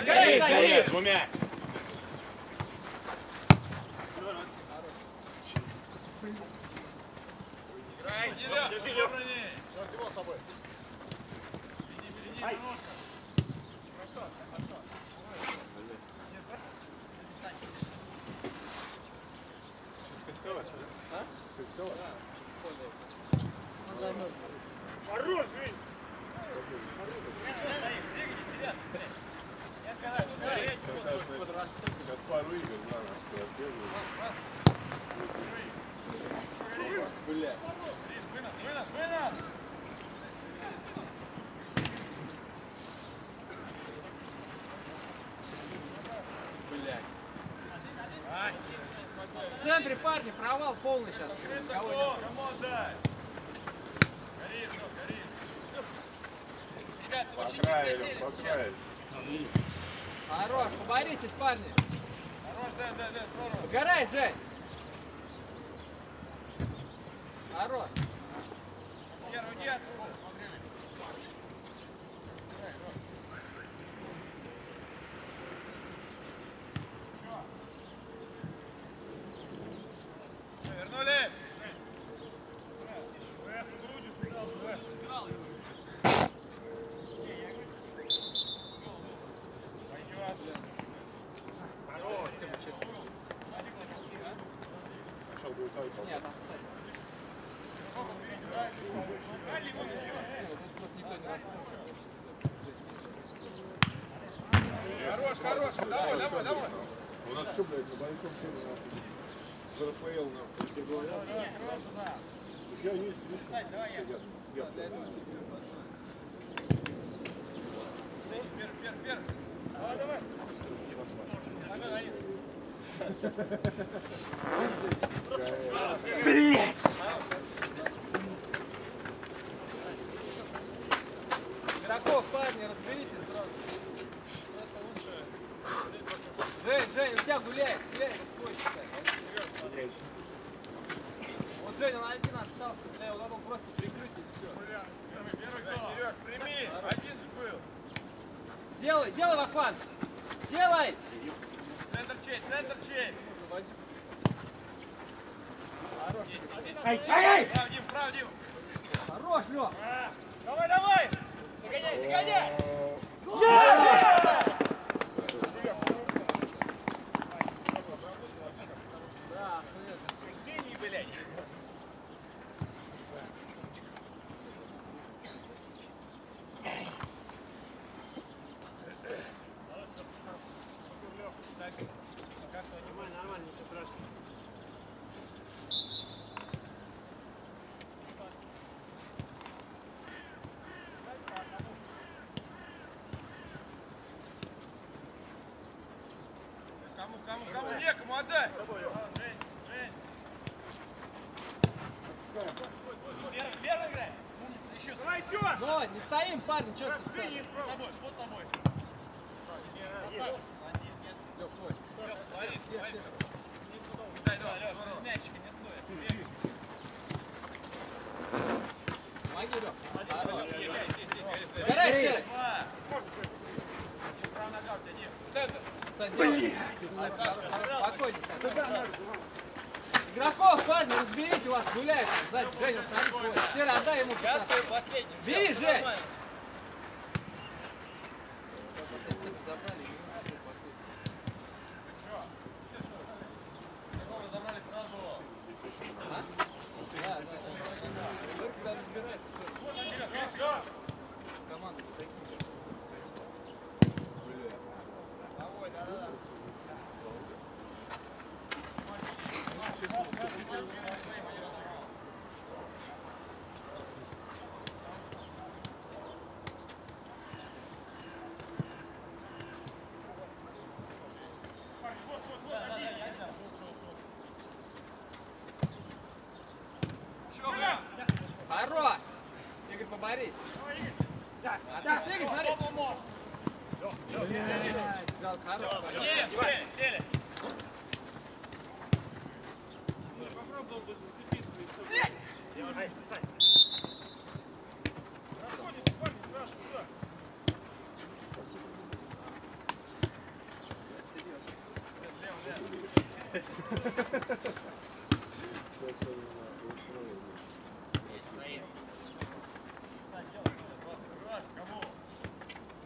Догорай, Сань! Двумя! Держи, Лёх. Хорош, Жень! Бля. Блядь. В центре, парни, провал полный сейчас. Кого нет? По краю, Лёх, по краю. Хорош, поборитесь, парни. Погорай, Жень. Хорош. Спасибо, честно. Пошел будет только. Нет, там сайт. Просто никто не рассказывал. Хорош, хорош, давай, давай, давай. У нас что, блядь, на большом теме нахуй? За РФЛ нахуй. Все говорят. Я есть, видишь? Я Вверх, вверх, вверх. Игроков, парни, разберитесь сразу. Жень, Жень, у тебя гуляет, гуляет. Вот Женя на один остался, бля, надо было просто прикрыть и все. Серег, прими. Один же был. Делай, делай, Вафан! Делай! Центр чей, центр чей. Ай, ай, ай! Прав, Дим, прав, Дим. Хорош, Лёх! Давай, давай! Догоняй, догоняй! Да, охуенно. Гений, блядь! Кому, кому, кому некому отдай. Первый играй! Еще, давай еще! Но, не стоим, парни, чё ты Жень, стоишь? есть пробуй. тобой, под тобой. Лёх, твой. Дай, давай, здорово. Помоги, Лёх. Хорош. Здесь, здесь, здесь, здесь, здесь. Горай, Сань! Два. Дим, прав нога у тебя, Дим. Центр. Сань, Блядь! Спокойнее, Саня. Игроков, парни, разберите, у вас гуляют там сзади. Женя, смотри, твой. Серый, отдай ему 15. последний. Бери, Жень! Нормально. Всех забрали, не надо последний. А? Да, да, да. Только когда разбирайся, что команда такие же. Хорош! Игорь, поборись. А ты Игорь, смотри. Блядь, взял хорош. Сели, сели, сели.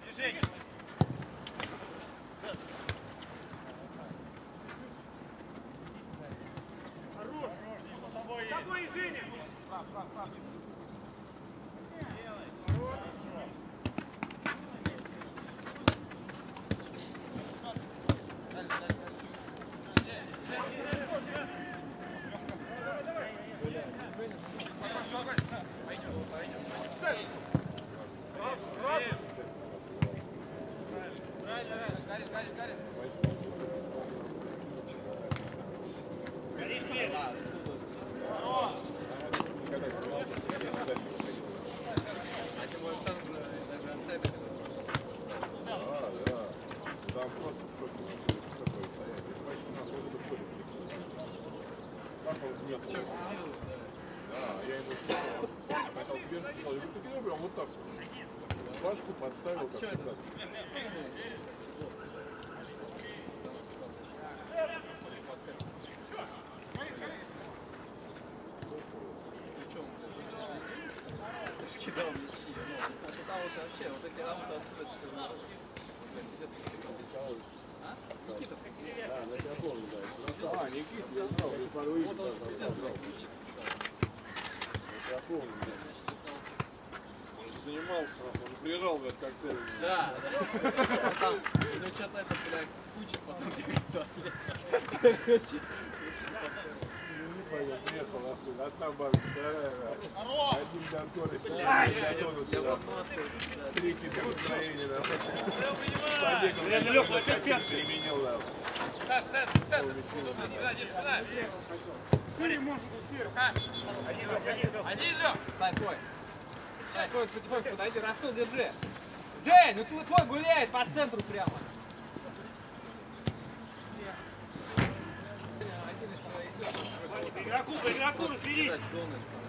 Движение. Тобой, Женя! А тем более там же даже оставили. Там просто в шоке. Такое стоять. Это почти на году в школе Как он смех? Причем силу. Да, я ему. Сначала тебе сказал, я говорю, ты где прям вот так. Флажку подставил, как всегда. Кидал мячи. Ну, там вот вообще, вот эти ауты отсюда, что ли, ты крутишь. А? Никита, Да, я тебя помню, да. А, Никита, я знал, ты пару вот он же пиздец, блядь, ключик кидал. Я помню, да. Он же занимался, он же приезжал, блядь, с коктейлями. Да, да. Там, ну что-то это, блядь, куча потом бегает. Короче, Понял, приехал, нахуй, одна банка, вторая, да. Один до скорости, готовился, я да. вот масло, да. Третий до настроения, да. Побегал, применил, да. Саш, центр, центр. Сюда, сюда. Рука. Один, один, один, Лёх. Сань, твой. Сань, твой, потихоньку подойди, Расул, держи. Жень, ну твой, твой гуляет по центру прямо. Один из твоих игроку, игроку, разберись! Играть в зону, если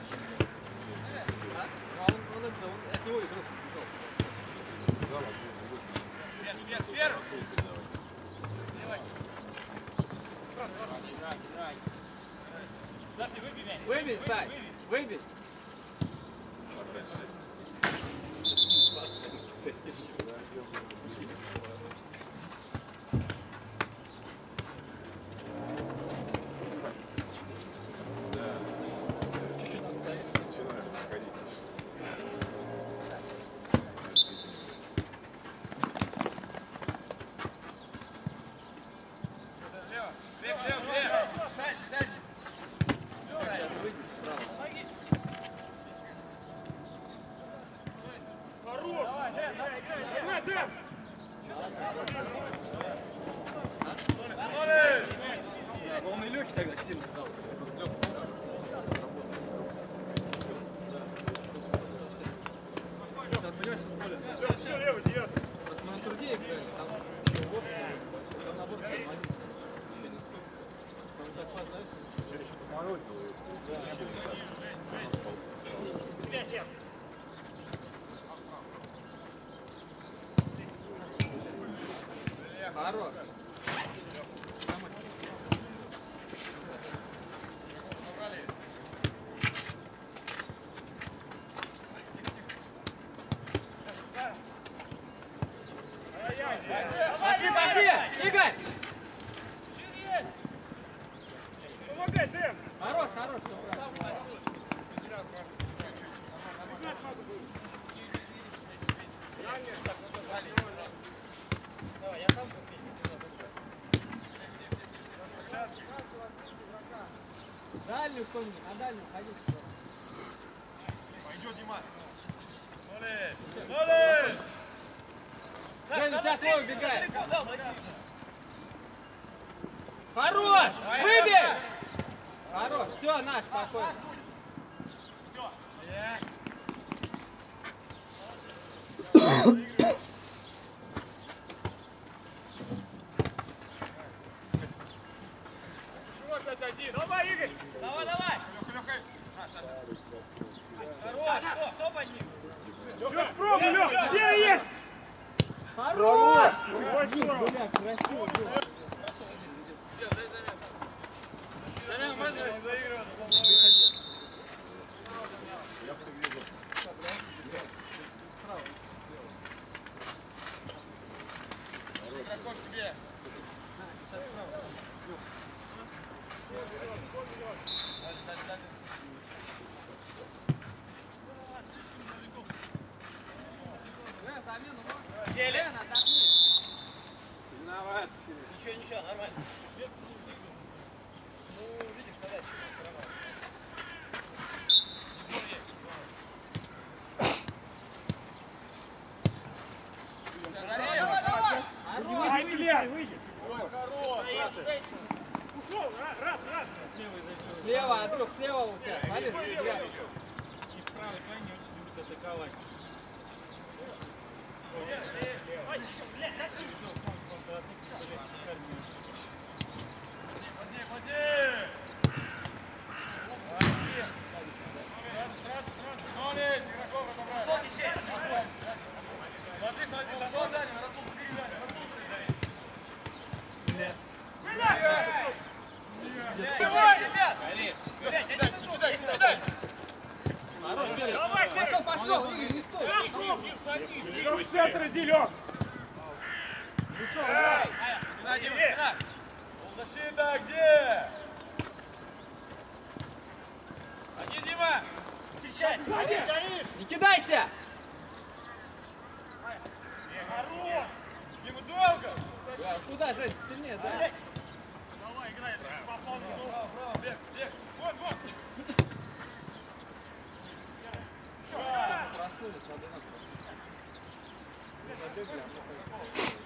你还在呢 Хорош! Бля, красиво было. Игроков тебе. Лен, замену можно? Деле. Лен, отдохни. Ничего, ничего, нормально. Ну, видишь, задача. Давай, давай, давай! Хорош! Глянь, выйди. Ушел, раз, раз, раз. Слева, Андрюх, слева у тебя. Смотри, играй. Ой, еще, блядь, красиво. Ходи, ходи. Молодец, игроков отобрали. Высокий чек. Смотри, смотри, зато дали, Расул, передали. Давай, ребят! Кидай, кидай, кидай, кидай. Хорош, Серег. Давай, Пошел, пошел, Игорь, не стой. Лёх, в центр иди, Лёх. На, Дима, на. Защита где? Один, Дима. Встречай. Не кидайся! Дима, долго. Да, Куда, Жень, сильнее, да? Давай, играй. Попал, право, право, бег, бег. Вон, вон. Проснулись, воды надо. Забегали, а потом-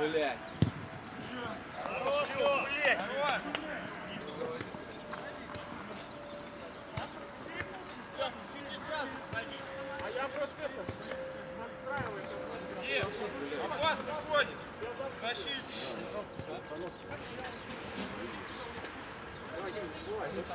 Блять. Merci.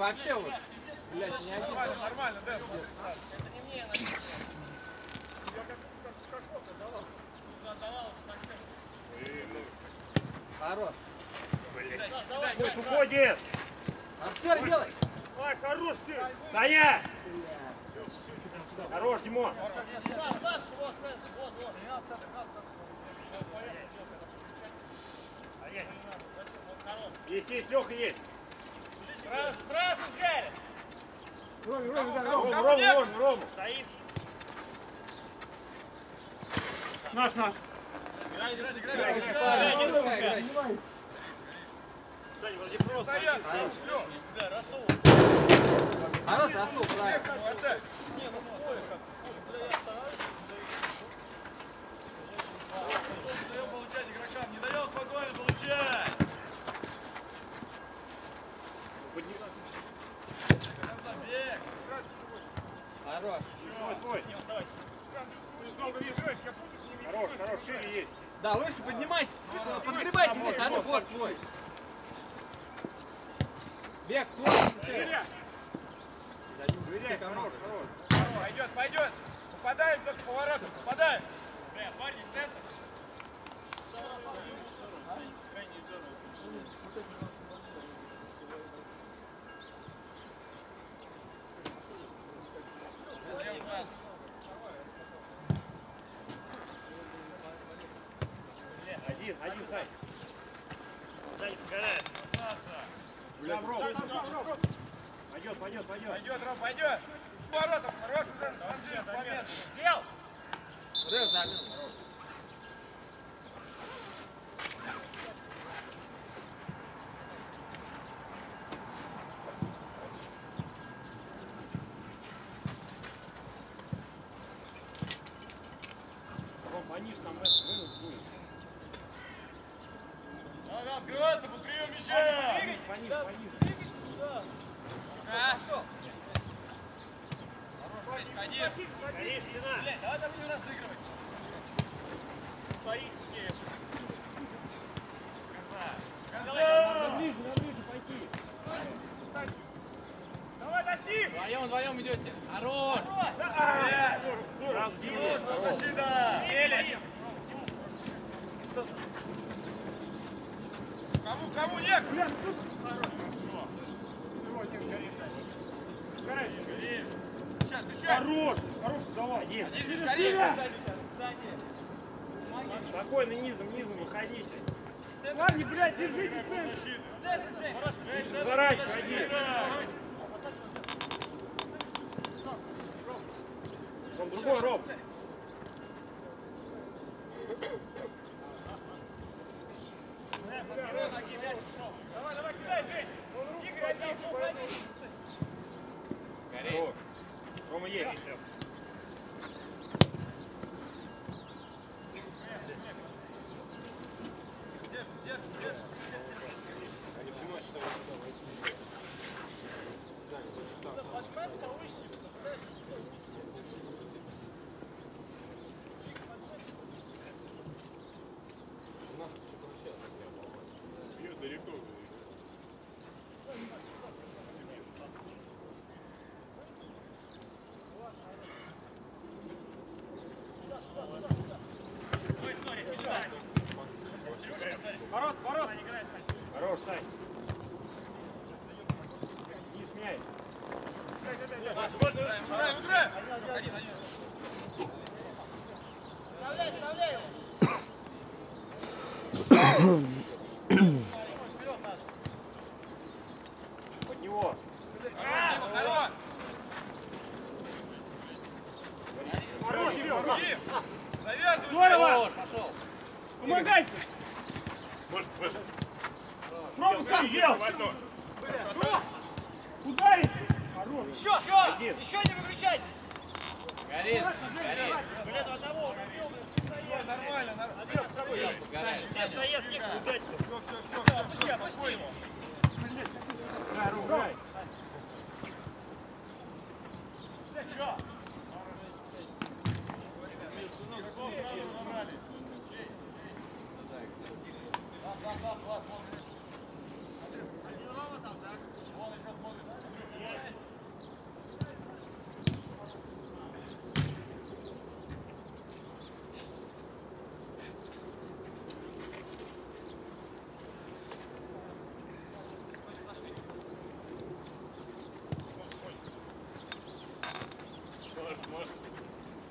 Вообще вот. Блять, не. Нормально, нормально, Дэн. Хорош. Пусть уходит. Арсер, делай. Ой, хорош ты. Саня. Хорош, Димон. Есть, есть, Леха есть. Сразу, сразу взяли. Рому, Рому, Рому, Рому. Стоит. Наш, наш. Парни, не пускай играть. Сань, вроде просто. Стоят, Лёх. Хорош, Расул, правильно. Отдай. Даем получать игрокам, не даем спокойно получать. Хорош. Твой, твой. Ты долго видишь, я буду с ними. Хорош, хорош, шире есть. Да, выше поднимайтесь. Подгребайте здесь, а ну вот твой. Бег, твой. Все команды. Пойдет, пойдет. Попадаем только поворотом, попадаем. Бля, парни, центр. Один, один, Сань. Сань, погоняй. Там, Ром, там, Ром. Пойдет, пойдет, пойдет. Пойдет, Ром, пойдет. Поворотом, хорош уже. Андрей, момент. Сделал! Рыв замен. Ром, пониже, там это, вынос будет. Надо открываться под прием мяча. Пониже, пониже, пониже. Хорошо. Ходи. Скорее, спина. Давай там не разыгрывай. Стоит все. Конца. Надо ближе, надо ближе пойти. Давай, тащи! Вдвоем, вдвоем идете. Хорош. Сразу Дима. Тащи, да. Еле. Кому, кому нет? Сейчас, сейчас. Хорош! Хорош, давай. Скорее. Спокойно, низом, низом выходите. Парни, блядь, держите заворачивай, один. Ром, другой, Ром. Давай, давай, кидай, Жень. Игорь, один, уходи. Хорош. Рома есть. Ворот, ворот! Хорош, Сань. Не сменяй. Играем, играем. Под него. Народ. Хорош, Серега. Завязывай. Здорово! Пошел. Помогайте! Пробу сам сделал! Ударить! Хорош! Еще! Еще! Еще не выключайтесь! Горит. Горит. Блин, одного! Нормально, нормально. Горит. Стоят, некуда ударить! Все, все, все, все. Опусти, опусти его. Давай!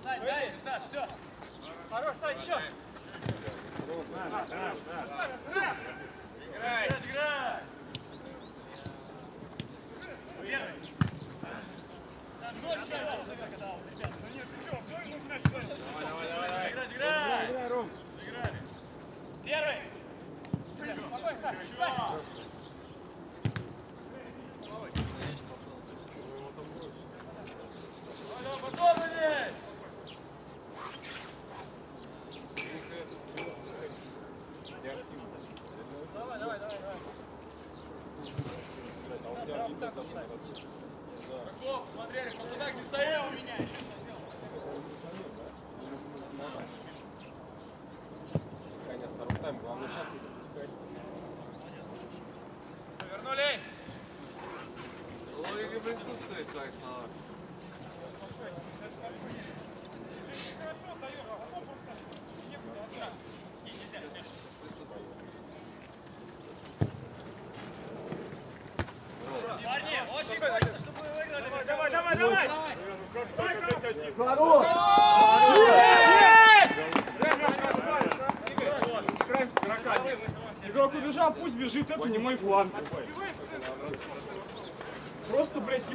Сань, дай, Саш, все. Хорош, Сань, еще! Играй, играй. Давай, давай, давай. Играй, играй. Играй, Ром! Первый. Давай, готовились. Давай, давай, давай, давай. Каков, смотрели, кто туда, где стоял, меняй. только так сказать. Парни, очень хочется, чтобы вы выиграли. Давай, давай, давай! Хорош! Игрок убежал, пусть бежит, это не мой фланг.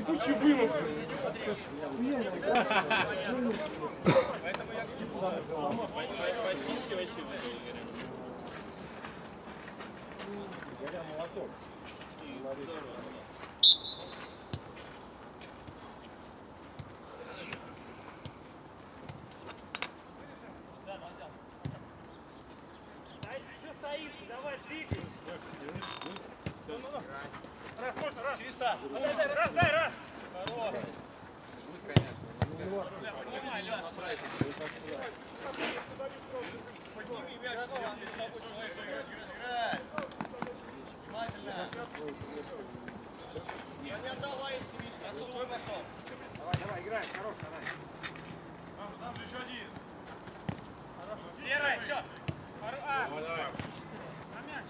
Просто, блядь, ебучий вынос. Что стоишь? Давай, двигайся. Раз, можно, раз. Чисто. Раз, дай, раз. Хорош. Там же еще один. Лера, все. А, на мяч.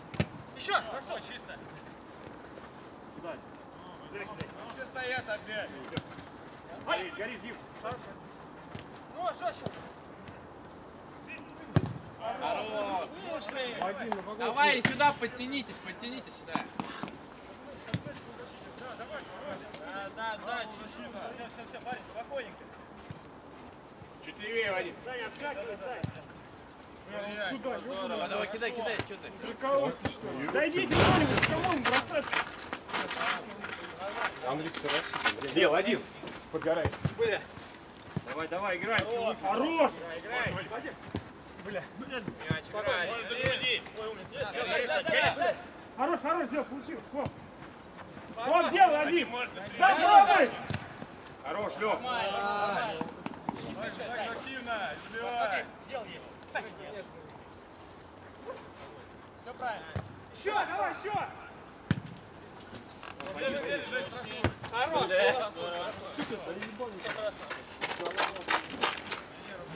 Еще, бросок, чисто. Все стоят опять. Горит, горит, Дим. Ну, что, что? Давай сюда подтянитесь, подтянитесь сюда. Да, да, да, чуть-чуть. Все, все, все, парень, спокойненько. Четыре, Вадим. Саня, отскакивай, Саня. Давай, давай, кидай, кидай, что ты? Да идите кто-нибудь, кому он бросать? Бел, один. Подгорай. Давай, давай, играй. Хорош! Хорош, хорош, Лев, получил. Хоп. Вот делай, один. Попробуй! Хорош, Лев. Так активно, сбивай. Все правильно. Еще, давай, еще.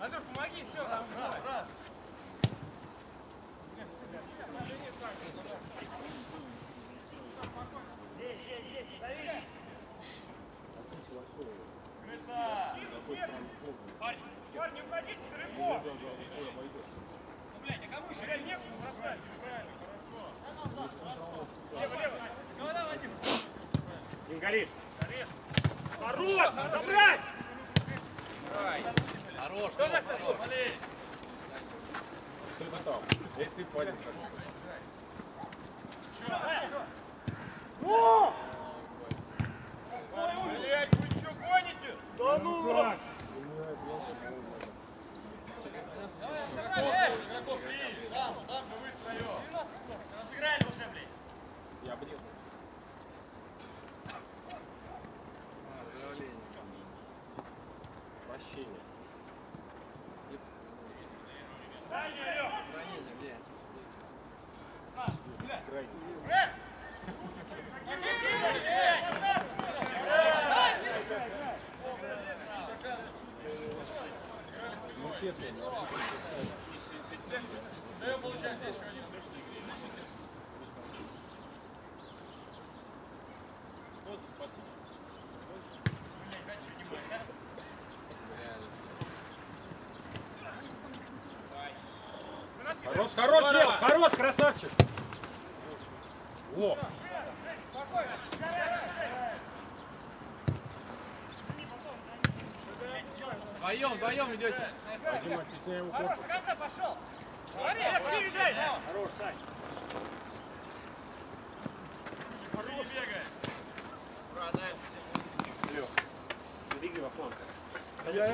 Андрюх, помоги, все. Парень, парень, не уходите далеко. Ну, блядь, а кому еще рядом некуда бросать? Лево, лево. Ну, давай, Вадим. Дим, горишь. Хорош, забрать! Хорош, Кто Лёв, нас хорош. болеет? Эй, ты парень. Блять, вы что гоните? Да ну, брат. Игроков три. Там, там же вы втроем. Разыграли уже, блядь. Я бы не Прощение. Дальний, Лёх. Хранение, где? Ну, честно, Даем, получается, здесь еще один. Хорош, хорош, Лев, хорош, красавчик. Во. Вдвоем, вдвоем идете отжимать, тесняем корпус. Хорош, пошел! Смотри, активнее дай! Хорош, Сань! Уже не бегай! Ура, дай! Лех, беги во фланг. Стоим,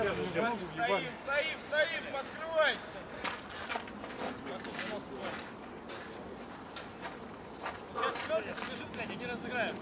стоим, стоим, подкрывай! Сейчас четверка побежит, блядь, и не разыграем.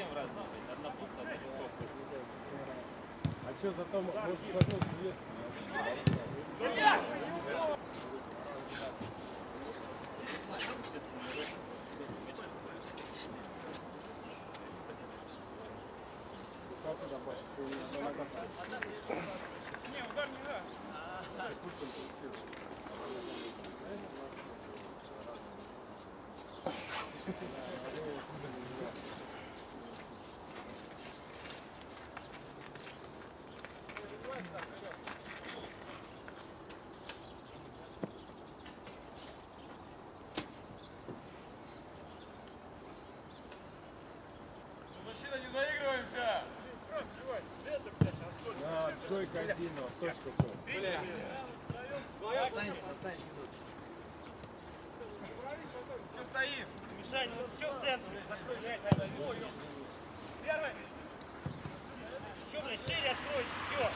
совсем а в разные. Одна пульса, одна духовка. А что, зато можешь шагнуть вес? Не, удар не да. Thank you. казино. Точка ком. Бля. Отстань, отстань. Че стоишь? Мишань, ну что в центре? Первый. Че, блядь, щель откройте, все.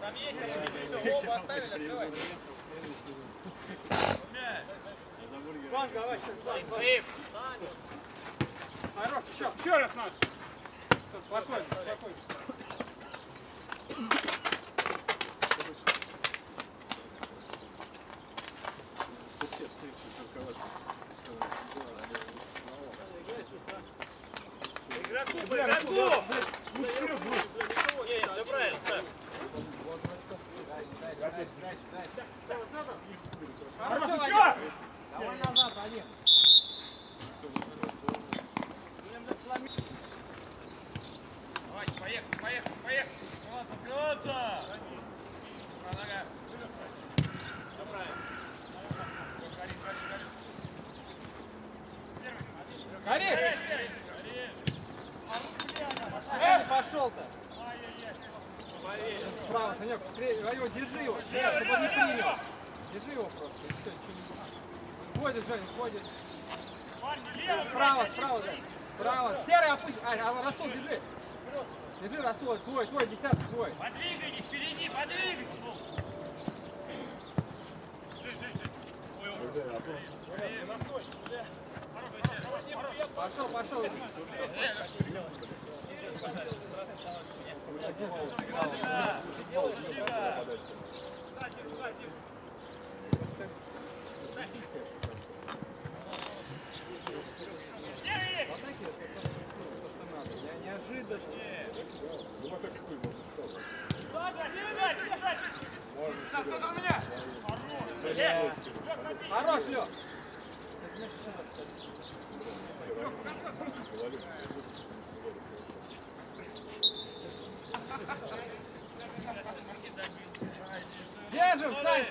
Там есть, все, оба оставили, открывай. Фланг, давай, фланг. Хорош, еще, еще раз надо. Спокойно, спокойно.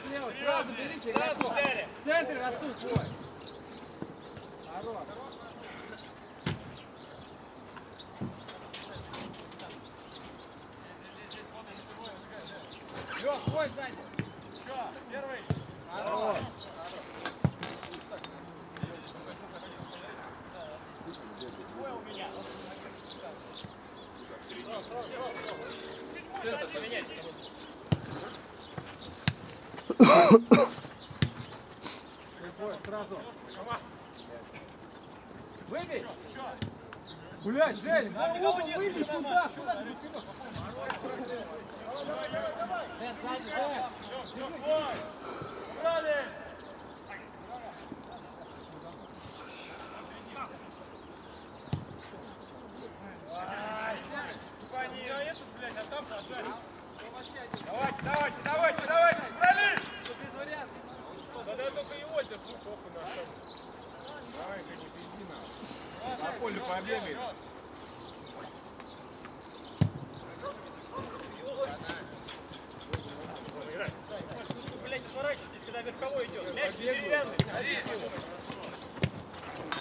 слева, сразу берите. Сразу взяли. В центре Расул, твой. Хорош. Лёх, твой сзади. Всё, первый. Хорош. Ой, у меня. Стой, стой, стой. Поменять. Сразу. Выбей! Гуляй, Жень! На угол выбей сюда! Куда ты Давай, давай, давай! Лен, сзади, Лен! Брали! Побегай. Поворачивайтесь, когда верховой идет. Мяч деревянный.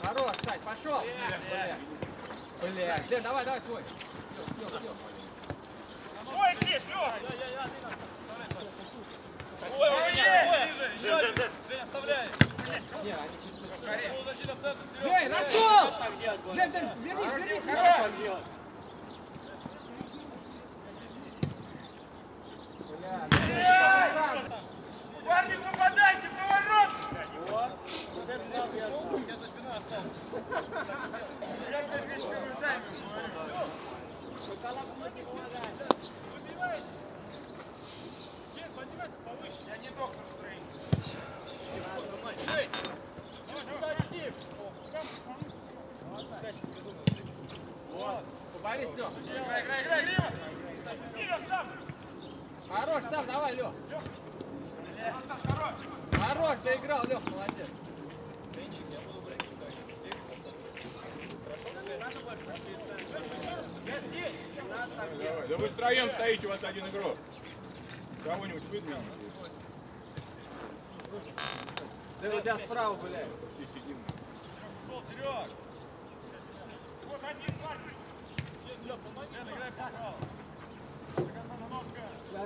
Хорош, Сань, пошел. Блядь, Блядь. Блядь. давай, давай, твой. Играй, играй, играй, Рима! Хорош, сам, давай, Лех. Хорош, доиграл, Лех, молодец. Денчик, я буду брать Да вы втроем стоите, у вас один игрок. Кого-нибудь выдвинете. Да у тебя справа, блядь. Все сидим. Серег!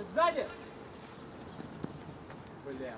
Сзади! Бля.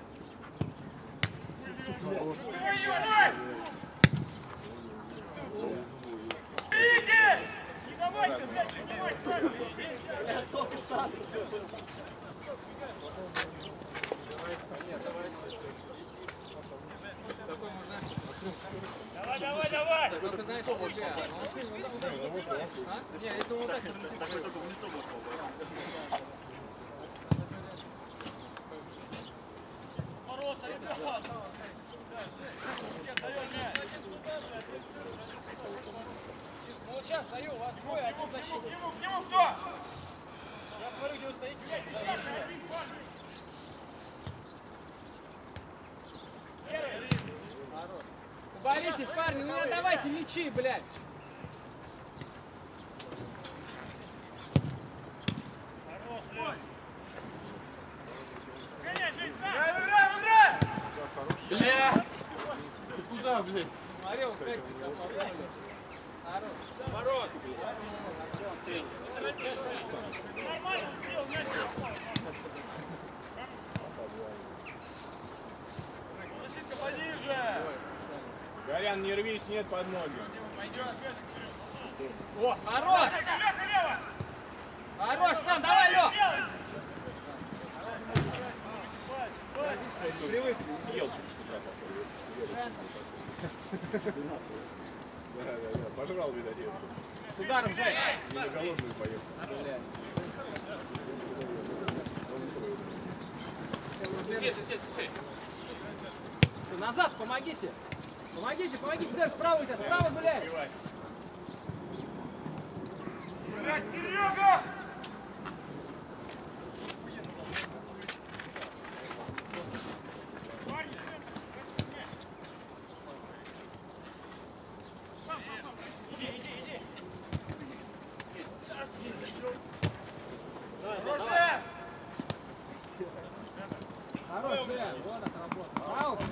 Отдавайте мячи, блядь. Играем, играем, играем! Бля! Ты куда, блядь? Смотри, он Кексика попробует. Хорош. Ворот! Защитка Горян, не рвись, нет под ноги. О, хорош! Хорош, сам, давай, Лёх! Привык, съел. Пожрал, видать. С ударом, Жень. Не на голодную поехал. Назад, помогите. Помогите, помогите. Дэн, справа у тебя, справа гуляет. Блядь, Серега! Хорош, Дэн, вот отработал. Браво, Дэн.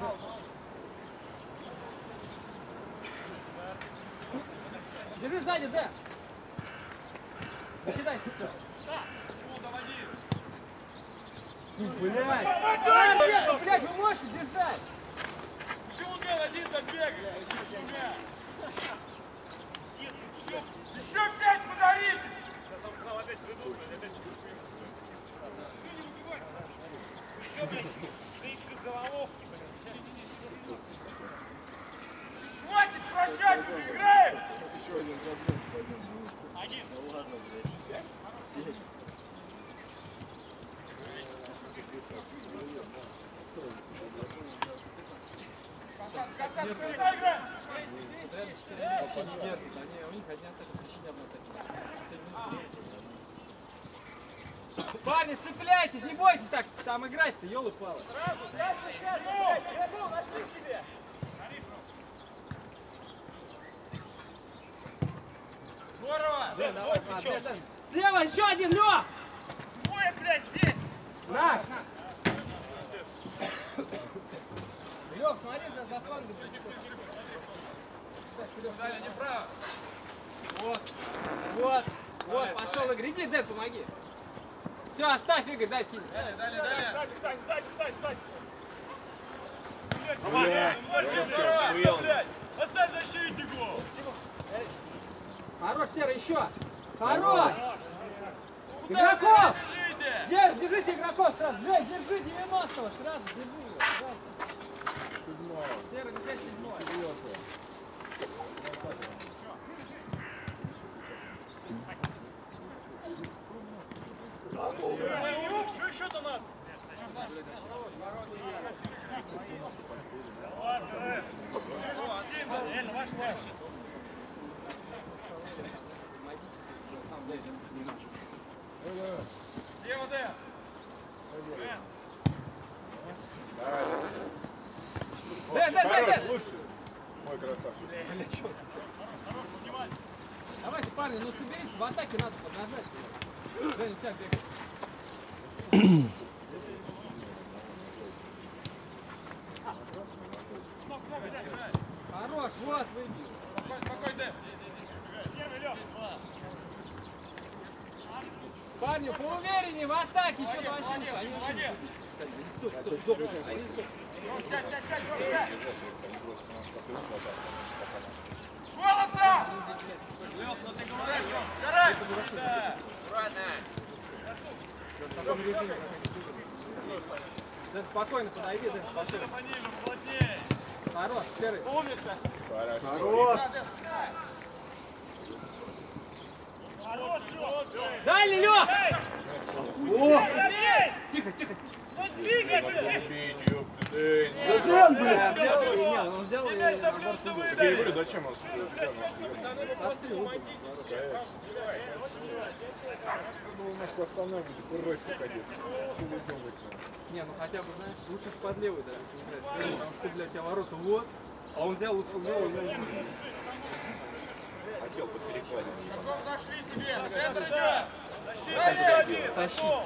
Держи сзади, Дэн. Не кидайся, все. Блядь. А, блядь, блядь, вы можете держать? Почему Дэн один-то бегает? Еще пять подарить! Хватит прощать, уже играем! Куда играем? Не держит, они, у них одни атаки, почти не одна атака. Парни, цепляйтесь, не бойтесь так там играть-то, елы-палы. Здорово! Дэн, давай. Слева еще один, Лёх! Ой, блядь, здесь! Наш, наш. Лёх, смотри за, за флангом. Далее неправо. Вот, вот, вот, пошел Игорь. Иди, Дэн, помоги. Все, оставь, Игорь, дай кинь. Далее, далее, далее. Бля, Здорово, блядь! Оставь защитнику! Хорош, Серый, еще. Хорош. Игроков! Держите! Держ, держите игроков сразу. Жень, держи 90-го, сразу держи его. сразу. Серый, где седьмой? Что еще-то надо? Лево, Дэн! Дэн, Дэн, Дэн, Хорош, Дэн. лучше. Мой красавчик. Давайте, парни, ну соберитесь, в атаке надо поднажать. У тебя бегает. Хорош, вот, выйди. Парни, поувереннее в атаке, что-то вообще не- Смотри, все, все, сдохли, они сдохли. Ну! Голоса! Лёх, ну ты говоришь, что? Гараж! Да. В таком режиме. Дэн, спокойно подойди, Дэн, спокойно. Хорош, серый. Хорошо. Дальний, Лёх! О! Тихо, тихо. Убейте, ёпта. Зачем, блядь? Взял, и не, он взял и. Я говорю, зачем он? Сострил. Ну, у нас останавливает, ройский ходил. Не, ну хотя бы, знаешь, лучше с под левой даже, если не играть. Потому что, блядь, у тебя ворота вот, а он взял лучше левый, ну, Хотел под перекладину. Зашли себе, центр идет!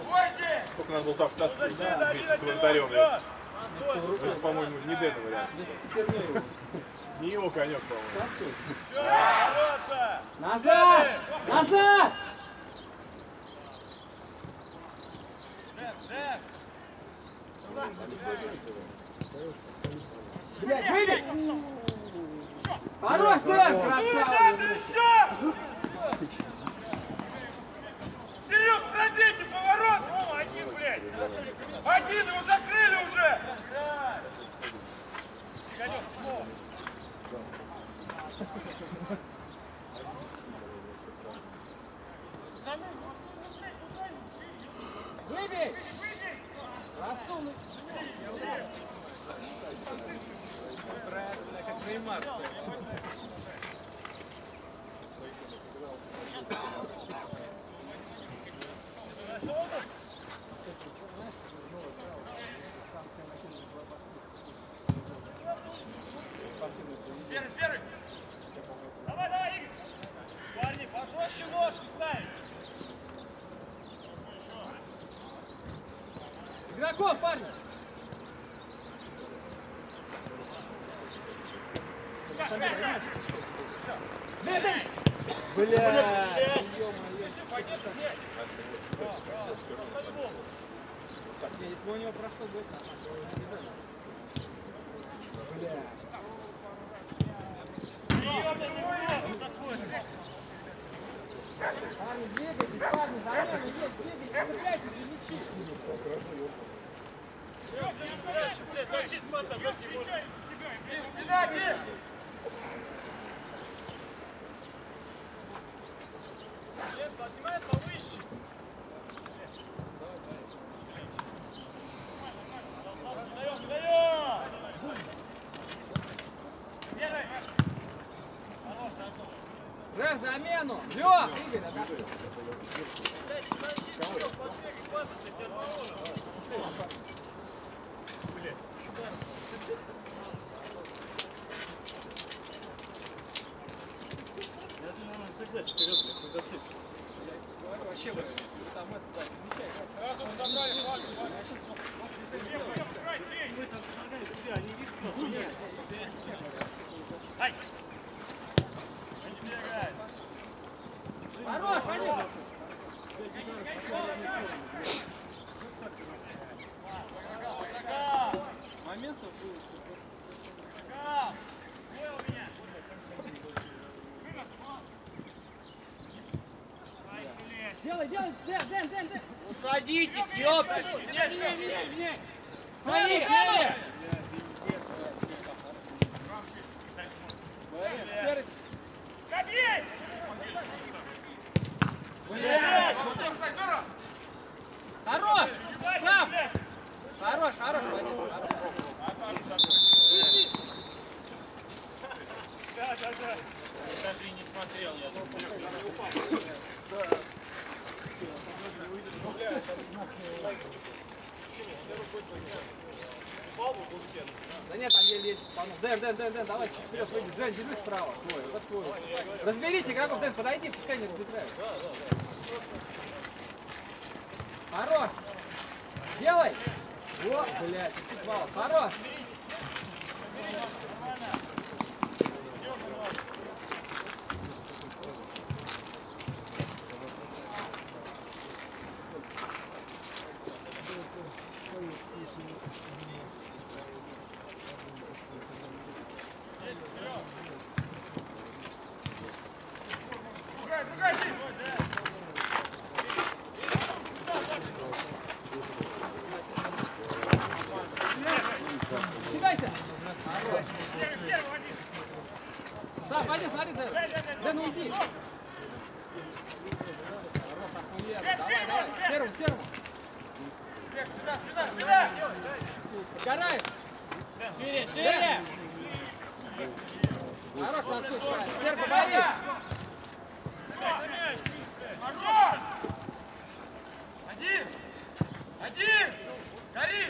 Гвозди! Сколько надо было там втаскивать вместе с вратарем, блядь. Это, по-моему, не Дэна вариант. Не его конек, по-моему. Назад! Назад! Дэн, Блядь, выйди! Хорош, Дэн! Красава! Вперед, пробейте поворот! Рома, один, блядь! Один, его закрыли уже! Игорек, седьмого. Выбей! Рассунуть! Как Неймар всё. Первый, первый! Давай, давай, Игорь! Парни, пожестче ножку ставить! Игроков, парни! Бля! Не, Если бы у него прошло бы не. Бля. Парни, двигайтесь, парни, за мной, двигайтесь, цепляйтесь и мячи. Блядь, тащи с паса, тащи, вот. Пенальти! Нет, поднимай повыше! Даем, даем! Первый! Хорош, хорошо. Жек, замену! Лёх! Игорь, отошли. Вообще, блядь, там это, да, замечательно. Сразу забрали флаг, флаг. Лев, лев, сыграй, чей? Ай! Они тебе играют. Хорош, Ваня! Игрока! Моментов будет. Игрока! Двое у меня. Ай, блядь. Делай, делай, Дэн, Дэн, Дэн, Дэн! Садитесь, ёптать! Меняй, меняй, меняй, меняй! Смотри! Серый, Кобей! блядь! Хорош! Сам! Хорош, хорош, Вадим, хорош. Да, да, да. Даже и не смотрел, я думаю. Да нет, там еле едет спанул. Дэн, Дэн, Дэн, Дэн, давай чуть вперед выйди. Жень, держи справа. Твой, вот твой. Разберите игроков, Дэн, подойди, пускай не разыграют. Хорош! Делай! О, блядь. Хорош! Один! Гори!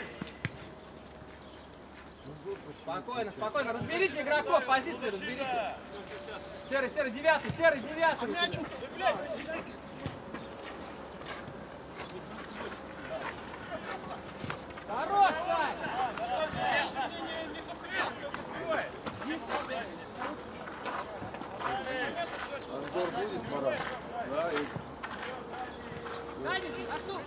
Спокойно, спокойно. Разберите игроков, позиции разберите. Серый, серый, девятый, серый, девятый. Хорош, Сань! Разбор будет, Марат? Да, и... Садись, отцу!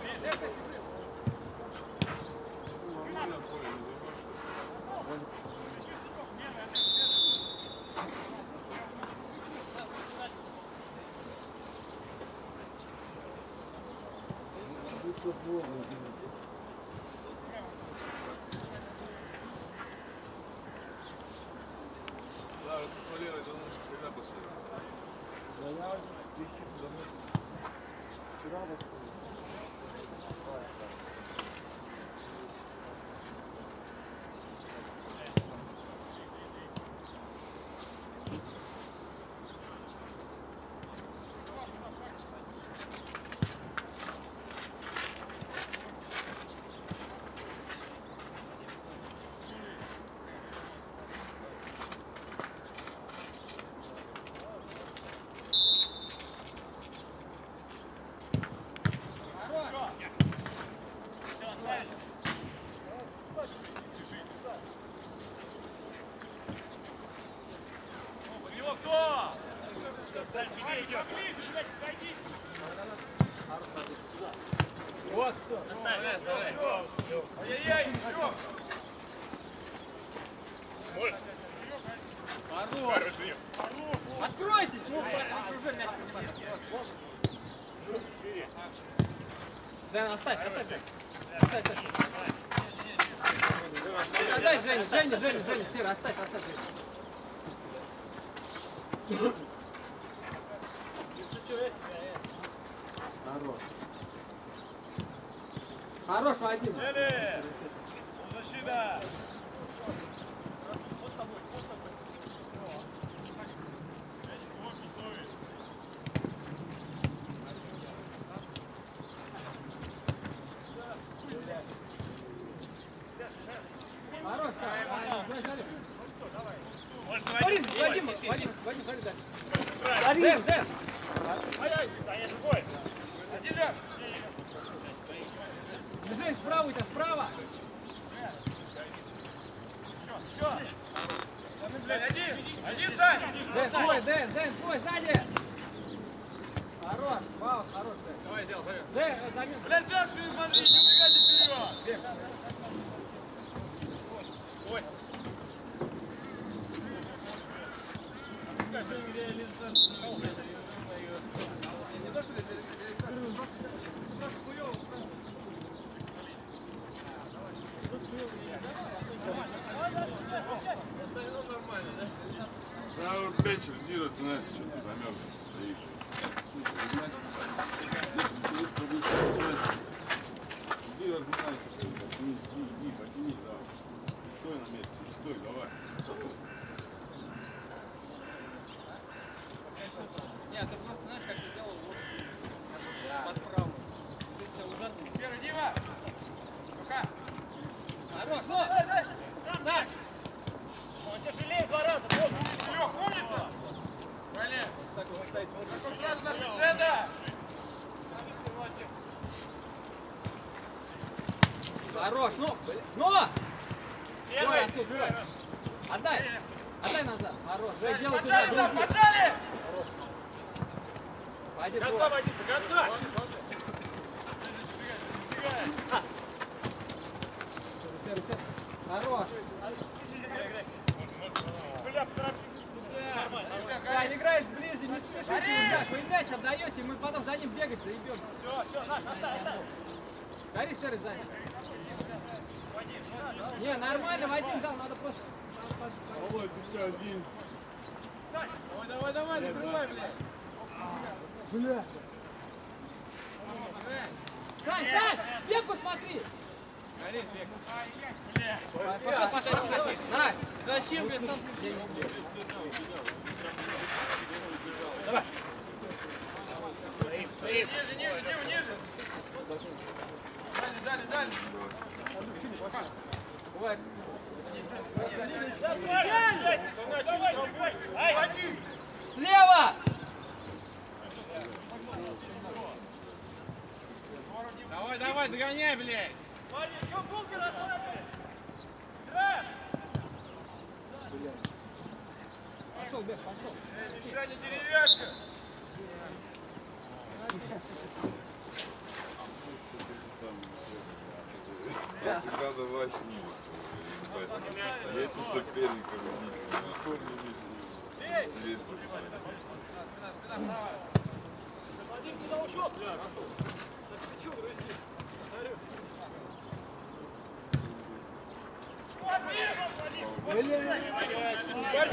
good wood. Вот, все. Оставь, давай. Ай-яй-яй, Серег! Мой. Орлов! Откройтесь! Ну, уже мяч поднимает. Да, оставь, оставь. Оставь, оставь. Отдай, Женя, Женя, Женя, Женя, Сера, оставь, оставь. Хорош, Вадим. Защита.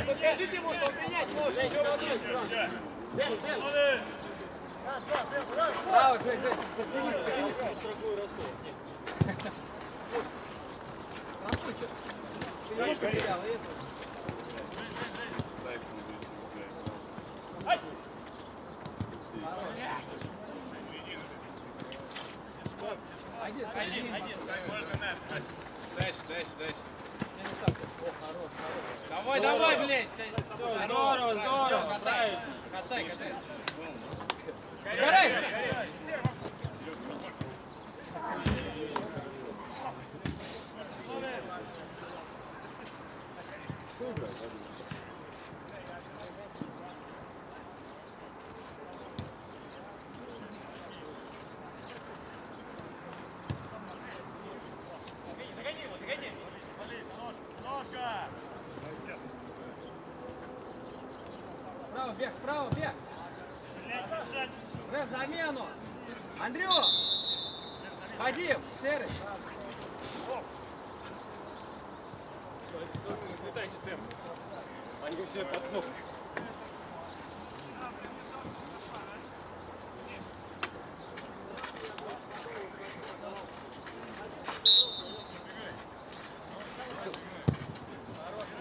Подскажите ему, что он принять может. Право, Жень, Жень, подтянись, подтянись. Страхуй, чё? Ты его потерял, и это. Тайсон здесь, блядь. Один, один, один. Дальше, дальше, дальше. Я не сам. О, хорош, хорош. Давай, давай, блядь. Здорово, здорово. Катай, катай, катай. Горай! Ножка! Справа, бег, справа, бег. Уже в замену. Андрю! Вадим, серый. Они все под ног.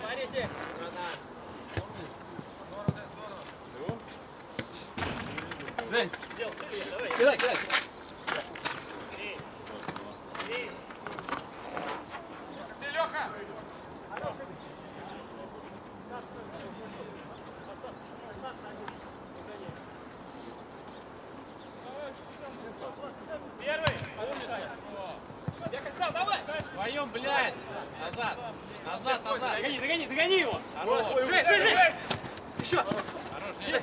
Смотрите. Жень, кидай, кидай. Ты, Леха. Я косял, давай. Вдвоем, блядь. Назад, назад, назад. Догони, догони, догони его. Хорош, Жень, Жень, Жень. Еще. хорош,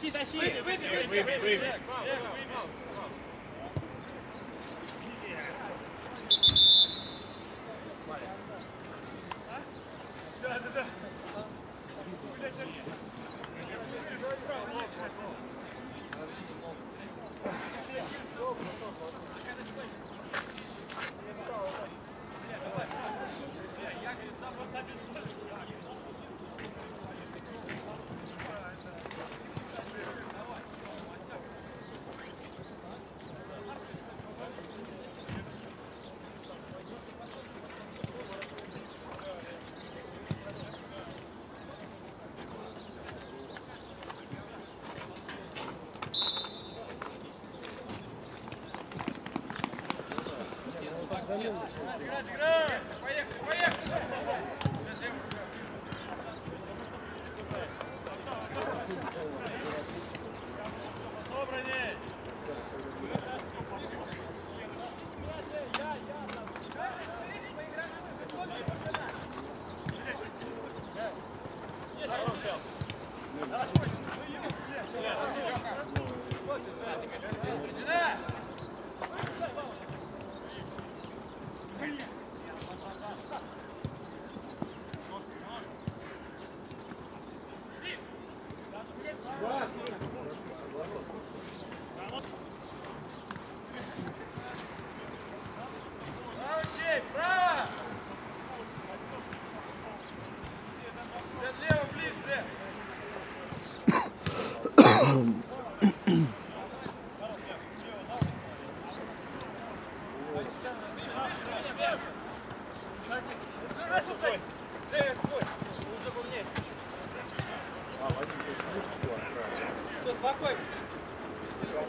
she, that's she. Wait, wait, wait, wait, wait, wait. Grande, grande, grande!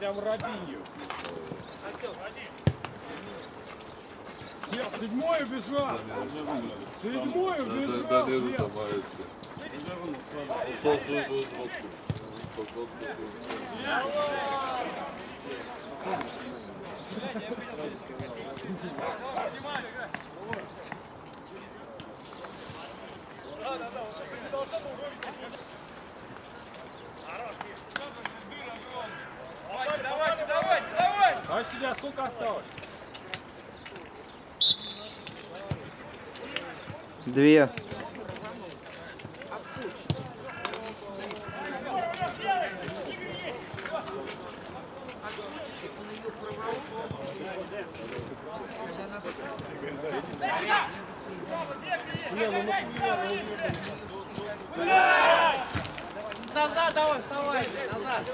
прям Робинью. Сел, седьмой убежал. Седьмой Да, убежал. да, да, Сел. там, а это. Сол, сол, сол, сол. Сол, сол, сол. Давайте, давайте, давайте, давайте! А судья, сколько осталось? Две. Назад давай, вставай, назад.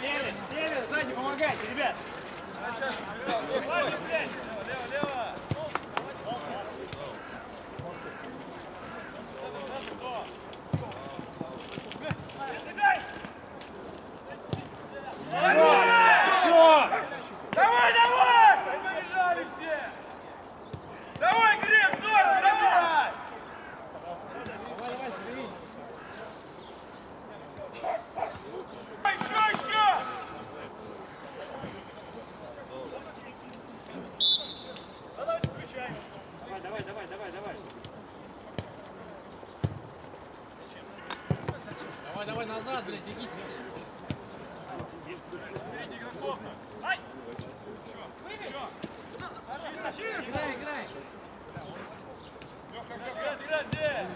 Сели, сели, сзади помогайте, ребят. Лево, лево! Bra! Блядь, бегите. Впереди игроков. Ай! Играй, играй. Лёха, Лёха, играть, где?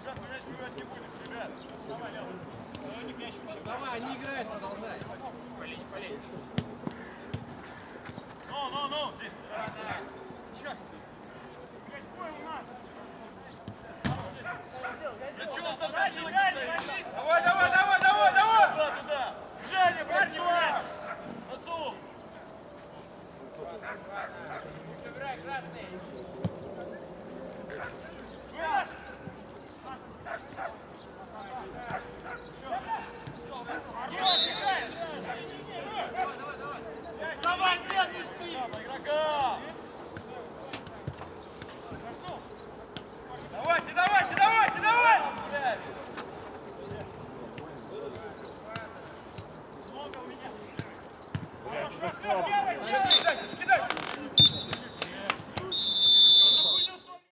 Ребят, мы мяч убивать не будем, ребят. Давай, Лёха. Давай, они играют, продолжай. Ну, ну, ну, здесь.